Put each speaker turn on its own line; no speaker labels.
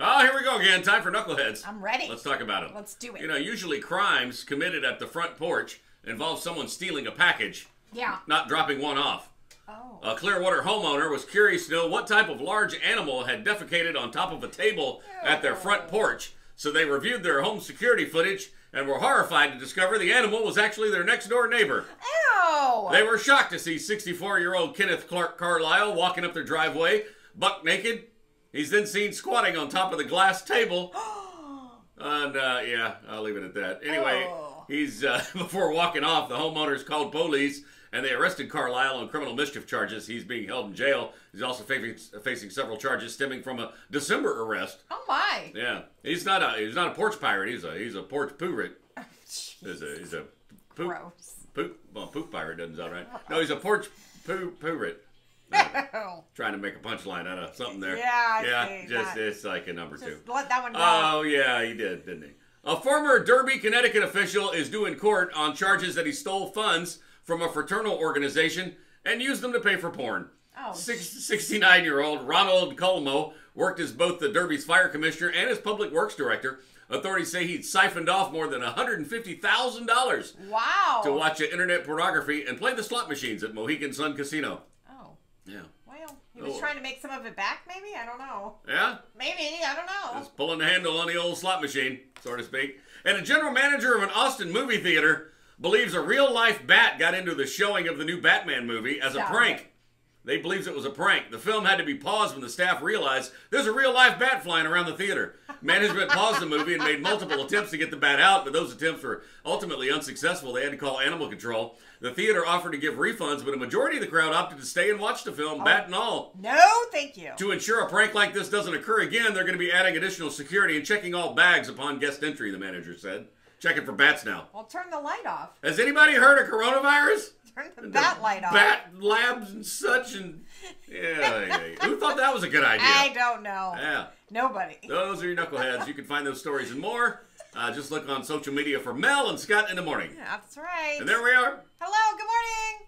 Oh, here we go again. Time for knuckleheads.
I'm ready.
Let's talk about them.
Let's do it.
You know, usually crimes committed at the front porch involve someone stealing a package,
yeah.
not dropping one off.
Oh.
A Clearwater homeowner was curious to know what type of large animal had defecated on top of a table at their front porch. So they reviewed their home security footage and were horrified to discover the animal was actually their next door neighbor.
Ew.
They were shocked to see 64 year old Kenneth Clark Carlisle walking up their driveway, buck naked. He's then seen squatting on top of the glass table. And uh, yeah, I'll leave it at that. Anyway,
Oh.
he's uh, before walking off, the homeowners called police and they arrested Carlisle on criminal mischief charges. He's being held in jail. He's also facing, facing several charges stemming from a December arrest.
oh my.
Yeah, he's not a he's not a porch pirate. He's a he's a porch pirate. He's a he's a poop
Gross.
poop well poop pirate doesn't sound right. No, he's a porch poo pirate. Trying to make a punchline out of something there.
Yeah, I
yeah,
see.
just
That-
it's like a number two.
Just let that one go.
Oh yeah, he did, didn't he? A former Derby, Connecticut official is due in court on charges that he stole funds from a fraternal organization and used them to pay for porn.
Oh,
69 year old Ronald Culmo worked as both the Derby's fire commissioner and as public works director. Authorities say he'd siphoned off more than $150,000
wow.
to watch internet pornography and play the slot machines at Mohegan Sun Casino. Yeah.
Well, he was
Oh.
trying to make some of it back, maybe? I don't know.
Yeah?
Maybe. I don't know.
Just pulling the handle on the old slot machine, so to speak. And a general manager of an Austin movie theater believes a real life bat got into the showing of the new Batman movie as a prank.
it.
They believes it was a prank. The film had to be paused when the staff realized there's a real life bat flying around the theater. Management paused the movie and made multiple attempts to get the bat out, but those attempts were ultimately unsuccessful. They had to call animal control. The theater offered to give refunds, but a majority of the crowd opted to stay and watch the film, oh. bat and all.
No, thank you.
To ensure a prank like this doesn't occur again, they're going to be adding additional security and checking all bags upon guest entry, the manager said. Checking for bats now.
Well, turn the light off.
Has anybody heard of coronavirus?
Turn the bat light off.
Bat labs and such and yeah, yeah, yeah. Who thought that was a good idea?
I don't know.
Yeah.
Nobody.
Those are your knuckleheads. You can find those stories and more. Uh, just look on social media for Mel and Scott in the morning.
Yeah, That's right.
And there we are.
Hello, good morning.